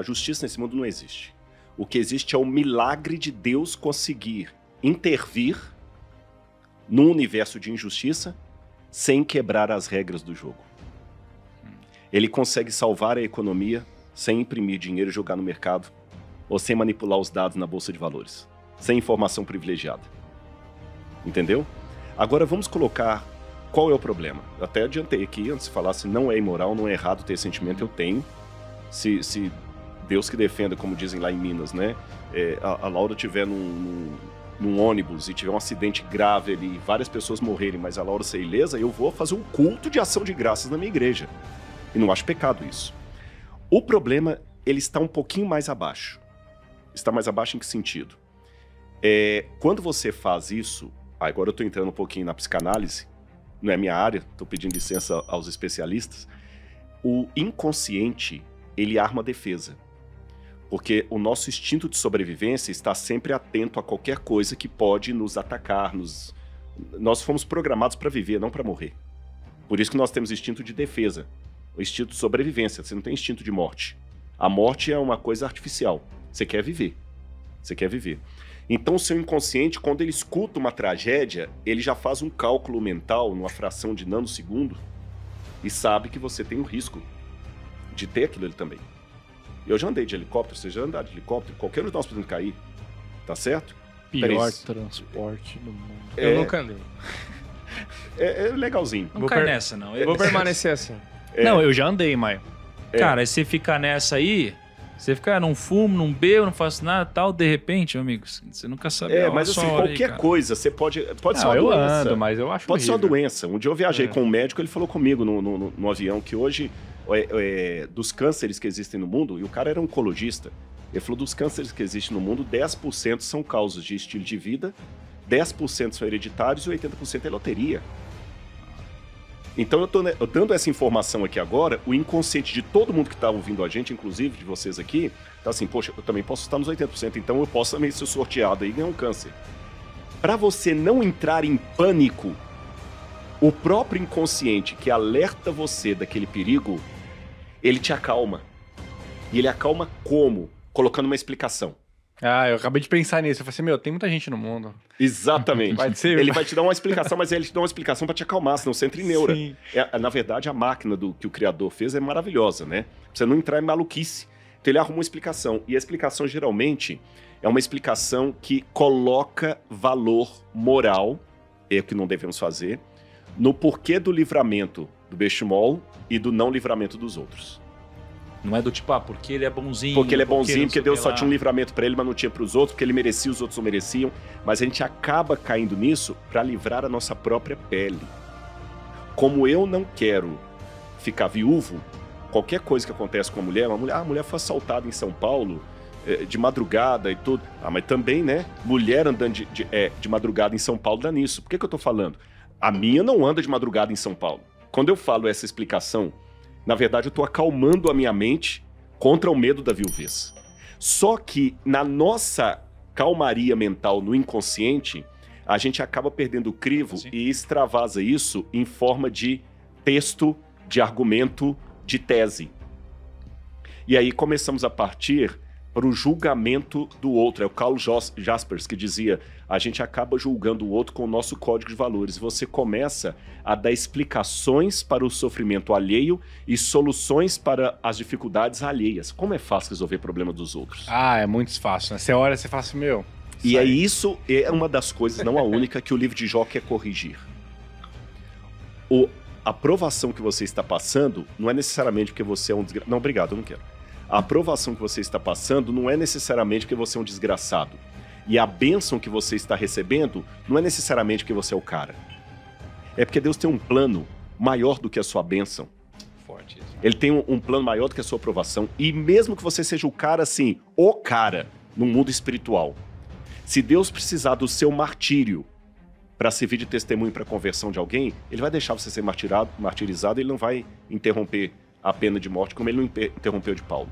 a justiça nesse mundo não existe. O que existe é o milagre de Deus conseguir intervir num universo de injustiça sem quebrar as regras do jogo. Ele consegue salvar a economia sem imprimir dinheiro e jogar no mercado, ou sem manipular os dados na bolsa de valores, sem informação privilegiada. Entendeu? Agora vamos colocar qual é o problema. Eu até adiantei aqui antes de falar se não é imoral, não é errado ter sentimento, eu tenho. Se, se Deus que defenda, como dizem lá em Minas, né? É, a, a, Laura tiver num, num, num, ônibus e tiver um acidente grave ali, várias pessoas morrerem, mas a Laura ser ilesa, eu vou fazer um culto de ação de graças na minha igreja. E não acho pecado isso. O problema, ele está um pouquinho mais abaixo. Está mais abaixo em que sentido? É, quando você faz isso, agora eu estou entrando um pouquinho na psicanálise, não é minha área, estou pedindo licença aos especialistas. O inconsciente, ele arma a defesa. Porque o nosso instinto de sobrevivência está sempre atento a qualquer coisa que pode nos atacar. Nos... Nós fomos programados para viver, não para morrer. Por isso que nós temos instinto de defesa, o instinto de sobrevivência. Você não tem instinto de morte. A morte é uma coisa artificial. Você quer viver. Você quer viver. Então, o seu inconsciente, quando ele escuta uma tragédia, ele já faz um cálculo mental, numa fração de nanosegundo, e sabe que você tem o risco de ter aquilo ali também. Eu já andei de helicóptero, você já andar de helicóptero, qualquer um de nós podemos cair. Tá certo? Pior transporte do mundo. É... Eu nunca andei. É, é legalzinho. Não Vou cai per... nessa, não. Eu vou permanecer assim. É... Não, eu já andei, Maio. É. Cara, se ficar nessa aí, você fica, ah, não fumo, não bebo, não faço nada tal, de repente, amigos, você nunca sabe. É, mas assim, qualquer aí, coisa, você pode. Pode não, ser uma eu doença. ando, mas eu acho Pode horrível. ser uma doença. Um dia eu viajei é. com um médico, ele falou comigo no, no, no avião que hoje é, é, dos cânceres que existem no mundo, e o cara era oncologista, ele falou dos cânceres que existem no mundo, 10% são causas de estilo de vida, 10% são hereditários e 80% é loteria. Então eu tô né, dando essa informação aqui agora, o inconsciente de todo mundo que está ouvindo a gente, inclusive de vocês aqui, tá assim, poxa, eu também posso estar nos 80%, então eu posso também ser sorteado e ganhar um câncer. Para você não entrar em pânico, o próprio inconsciente que alerta você daquele perigo, ele te acalma. E ele acalma como? Colocando uma explicação. Ah, eu acabei de pensar nisso. Eu falei assim, meu, tem muita gente no mundo. Exatamente. vai ser... Ele vai te dar uma explicação, mas ele te dá uma explicação para te acalmar, senão você entra em neura. É, na verdade, a máquina do que o criador fez é maravilhosa, né? Pra você não entrar em maluquice. Então ele arruma uma explicação. E a explicação, geralmente, é uma explicação que coloca valor moral, é o que não devemos fazer, no porquê do livramento do Bechmol e do não livramento dos outros. Não é do tipo, ah, porque ele é bonzinho. Porque ele é bonzinho, porque, porque Deus só tinha um livramento para ele, mas não tinha para os outros, porque ele merecia, os outros não mereciam. Mas a gente acaba caindo nisso para livrar a nossa própria pele. Como eu não quero ficar viúvo, qualquer coisa que acontece com a mulher, uma mulher, ah, a mulher foi assaltada em São Paulo eh, de madrugada e tudo. Ah, mas também, né? Mulher andando de, de, é, de madrugada em São Paulo dá nisso. Por que, que eu tô falando? A minha não anda de madrugada em São Paulo. Quando eu falo essa explicação, na verdade eu estou acalmando a minha mente contra o medo da viuvez. Só que na nossa calmaria mental no inconsciente, a gente acaba perdendo o crivo Sim. e extravasa isso em forma de texto, de argumento, de tese. E aí começamos a partir para o julgamento do outro. É o Carl Jaspers que dizia: a gente acaba julgando o outro com o nosso código de valores. Você começa a dar explicações para o sofrimento alheio e soluções para as dificuldades alheias. Como é fácil resolver problema dos outros? Ah, é muito fácil. Né? Você olha e você fala assim, meu. E é isso é uma das coisas, não a única, que o livro de Jó quer corrigir. O, a aprovação que você está passando não é necessariamente porque você é um desgraçado. Não, obrigado, eu não quero a aprovação que você está passando não é necessariamente que você é um desgraçado. E a bênção que você está recebendo não é necessariamente que você é o cara. É porque Deus tem um plano maior do que a sua bênção. Forte isso. Ele tem um, um plano maior do que a sua aprovação. E mesmo que você seja o cara assim, o cara, no mundo espiritual, se Deus precisar do seu martírio para servir de testemunho para a conversão de alguém, ele vai deixar você ser martirado, martirizado, ele não vai interromper a pena de morte, como ele não interrompeu de Paulo.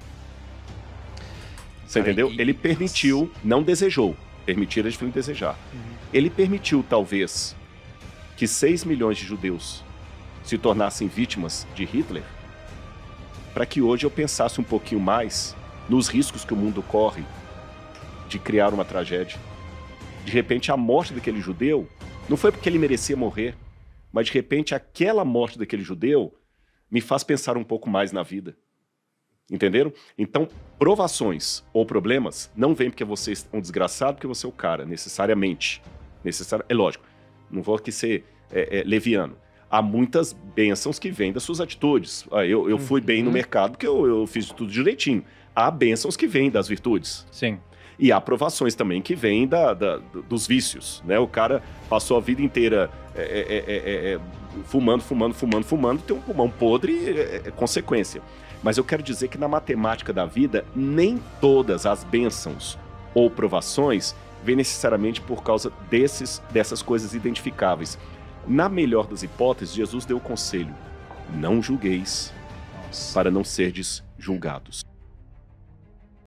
Você entendeu? Ele permitiu, não desejou. Permitir é diferente de desejar. Uhum. Ele permitiu, talvez, que 6 milhões de judeus se tornassem vítimas de Hitler, para que hoje eu pensasse um pouquinho mais nos riscos que o mundo corre de criar uma tragédia. De repente, a morte daquele judeu não foi porque ele merecia morrer, mas de repente aquela morte daquele judeu me faz pensar um pouco mais na vida. Entenderam? Então, provações ou problemas não vêm porque você é um desgraçado, porque você é o cara, necessariamente. Necessari é lógico, não vou aqui ser é, é, leviano. Há muitas bênçãos que vêm das suas atitudes. Ah, eu, eu fui bem no uhum. mercado porque eu, eu fiz tudo direitinho. Há bênçãos que vêm das virtudes. Sim. E há aprovações também que vêm da, da, dos vícios, né? O cara passou a vida inteira é, é, é, é fumando, fumando, fumando, fumando, tem um pulmão podre, é, consequência. Mas eu quero dizer que na matemática da vida, nem todas as bênçãos ou provações vêm necessariamente por causa desses, dessas coisas identificáveis. Na melhor das hipóteses, Jesus deu o conselho: não julgueis, para não serdes julgados.